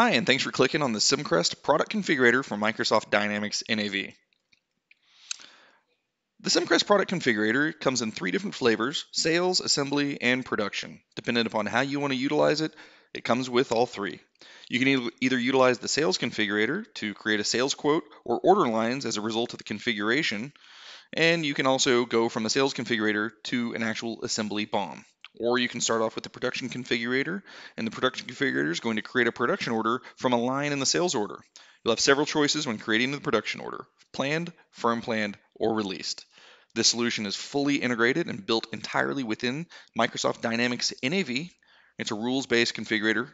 Hi, and thanks for clicking on the SimCrest product configurator for Microsoft Dynamics NAV. The SimCrest product configurator comes in three different flavors, sales, assembly, and production. Depending upon how you want to utilize it, it comes with all three. You can either utilize the sales configurator to create a sales quote or order lines as a result of the configuration, and you can also go from the sales configurator to an actual assembly BOM. Or you can start off with the production configurator, and the production configurator is going to create a production order from a line in the sales order. You'll have several choices when creating the production order planned, firm planned, or released. This solution is fully integrated and built entirely within Microsoft Dynamics NAV. It's a rules based configurator,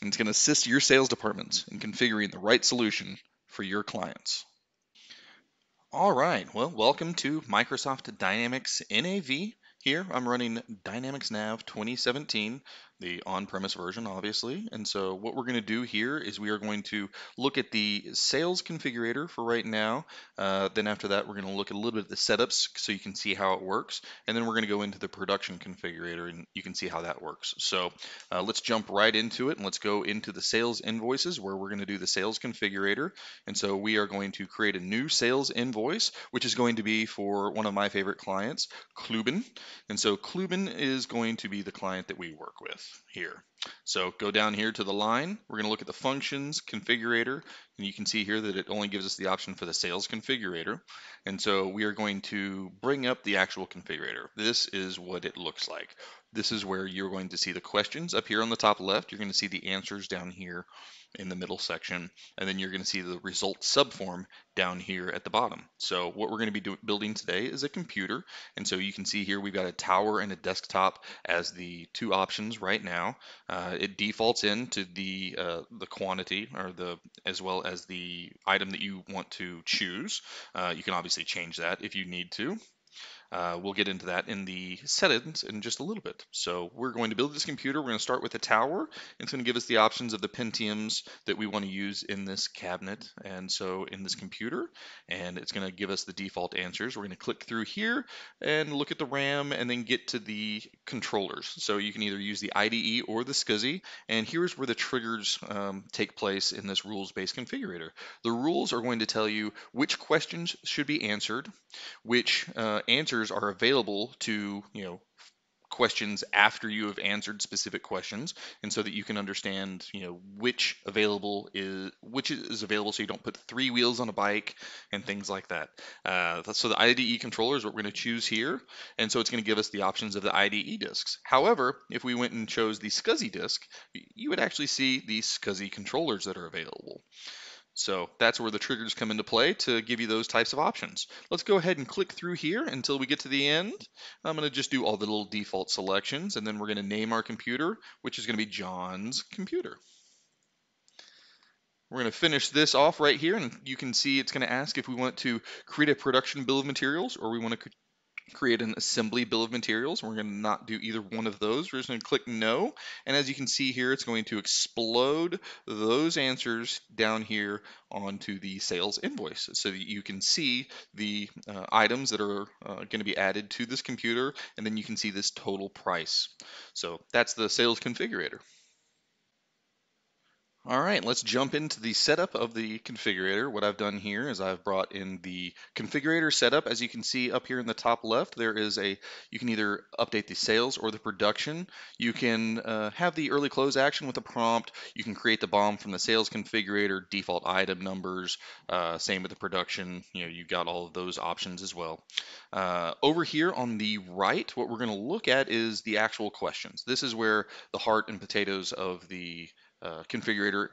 and it's going to assist your sales departments in configuring the right solution for your clients. All right, well, welcome to Microsoft Dynamics NAV. Here. I'm running Dynamics Nav 2017 the on-premise version, obviously. And so what we're going to do here is we are going to look at the sales configurator for right now. Uh, then after that, we're going to look at a little bit of the setups so you can see how it works. And then we're going to go into the production configurator and you can see how that works. So uh, let's jump right into it and let's go into the sales invoices where we're going to do the sales configurator. And so we are going to create a new sales invoice, which is going to be for one of my favorite clients, Klubben. And so Klubben is going to be the client that we work with here. So go down here to the line. We're going to look at the functions configurator, and you can see here that it only gives us the option for the sales configurator. And so we are going to bring up the actual configurator. This is what it looks like. This is where you're going to see the questions up here on the top left. You're going to see the answers down here in the middle section, and then you're going to see the result subform down here at the bottom. So what we're going to be building today is a computer, and so you can see here we've got a tower and a desktop as the two options right now. Uh, it defaults into the uh, the quantity or the as well as the item that you want to choose. Uh, you can obviously change that if you need to. Uh, we'll get into that in the settings in just a little bit. So we're going to build this computer. We're going to start with a tower. It's going to give us the options of the Pentiums that we want to use in this cabinet and so in this computer. And it's going to give us the default answers. We're going to click through here and look at the RAM and then get to the controllers. So you can either use the IDE or the SCSI. And here's where the triggers um, take place in this rules-based configurator. The rules are going to tell you which questions should be answered, which uh, answers answers are available to, you know, questions after you have answered specific questions and so that you can understand you know which available is which is available so you don't put three wheels on a bike and things like that. Uh, so the IDE controller is what we're going to choose here and so it's going to give us the options of the IDE disks. However if we went and chose the SCSI disk you would actually see the SCSI controllers that are available so that's where the triggers come into play to give you those types of options. Let's go ahead and click through here until we get to the end. I'm going to just do all the little default selections and then we're going to name our computer, which is going to be John's computer. We're going to finish this off right here and you can see it's going to ask if we want to create a production bill of materials or we want to create an assembly bill of materials. We're going to not do either one of those. We're just going to click no. And as you can see here, it's going to explode those answers down here onto the sales invoice so that you can see the uh, items that are uh, going to be added to this computer and then you can see this total price. So that's the sales configurator. All right, let's jump into the setup of the configurator. What I've done here is I've brought in the configurator setup. As you can see up here in the top left, there is a, you can either update the sales or the production. You can uh, have the early close action with a prompt. You can create the BOM from the sales configurator, default item numbers, uh, same with the production. You know, you got all of those options as well. Uh, over here on the right, what we're going to look at is the actual questions. This is where the heart and potatoes of the Uh, configurator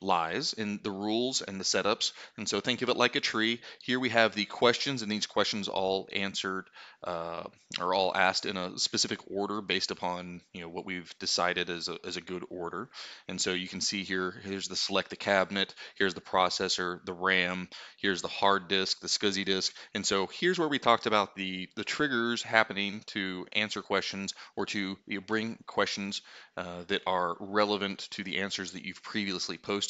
lies in the rules and the setups. And so think of it like a tree. Here we have the questions, and these questions all answered uh, are all asked in a specific order based upon you know what we've decided as a, as a good order. And so you can see here, here's the select the cabinet, here's the processor, the RAM, here's the hard disk, the SCSI disk. And so here's where we talked about the the triggers happening to answer questions or to you know, bring questions uh, that are relevant to the answers that you've previously posted.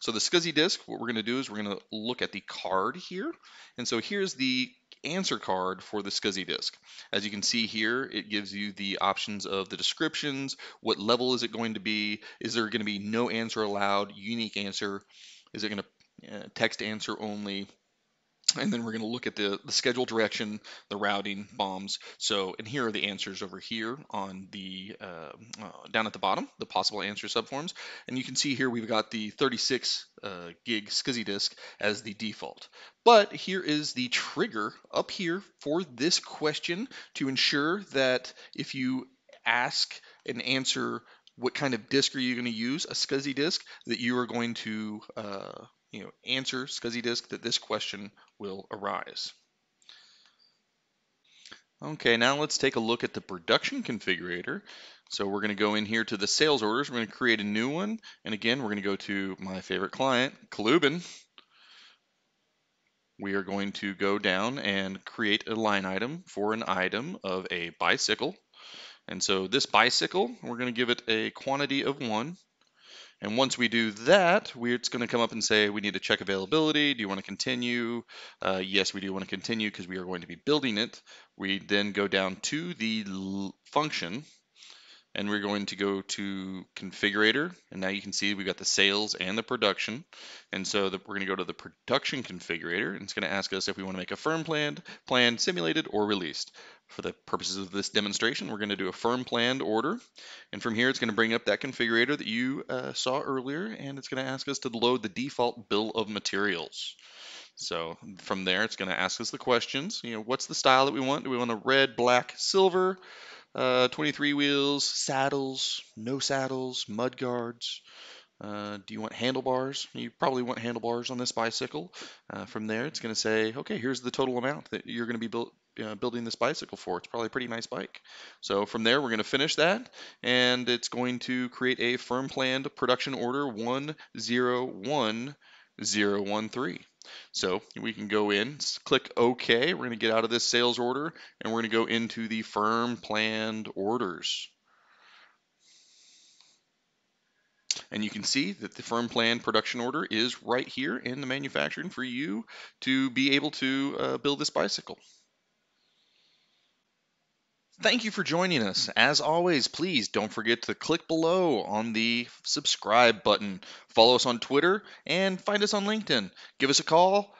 So the SCSI disk, what we're going to do is we're going to look at the card here. And so here's the answer card for the SCSI disk. As you can see here, it gives you the options of the descriptions, what level is it going to be, is there going to be no answer allowed, unique answer, is it going to uh, text answer only, and then we're going to look at the, the schedule direction, the routing, BOMs. So, and here are the answers over here on the, uh, uh, down at the bottom, the possible answer subforms. And you can see here we've got the 36 uh, gig SCSI disk as the default. But here is the trigger up here for this question to ensure that if you ask and answer what kind of disk are you going to use, a SCSI disk, that you are going to uh, you know, answer SCSI disk that this question will arise. Okay, now let's take a look at the production configurator. So we're going to go in here to the sales orders. We're going to create a new one. And again, we're going to go to my favorite client, Kalubin. We are going to go down and create a line item for an item of a bicycle. And so this bicycle, we're going to give it a quantity of one. And once we do that, we, it's going to come up and say we need to check availability. Do you want to continue? Uh, yes, we do want to continue because we are going to be building it. We then go down to the function and we're going to go to configurator. And now you can see we've got the sales and the production. And so the, we're going to go to the production configurator. And it's going to ask us if we want to make a firm planned planned simulated or released. For the purposes of this demonstration we're going to do a firm planned order. And from here it's going to bring up that configurator that you uh, saw earlier. And it's going to ask us to load the default bill of materials. So from there it's going to ask us the questions. You know what's the style that we want? Do we want a red black silver uh, 23 wheels, saddles, no saddles, mud guards. Uh, do you want handlebars? You probably want handlebars on this bicycle. Uh, from there, it's going to say, okay, here's the total amount that you're going to be build, uh, building this bicycle for. It's probably a pretty nice bike. So from there, we're going to finish that, and it's going to create a firm planned production order 101013. So we can go in, click OK. We're going to get out of this sales order and we're going to go into the firm planned orders. And you can see that the firm planned production order is right here in the manufacturing for you to be able to uh, build this bicycle. Thank you for joining us. As always, please don't forget to click below on the subscribe button. Follow us on Twitter and find us on LinkedIn. Give us a call,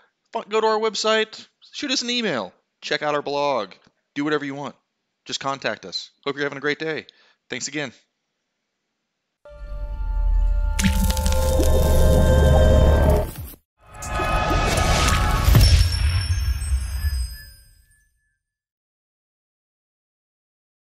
go to our website, shoot us an email, check out our blog, do whatever you want. Just contact us. Hope you're having a great day. Thanks again.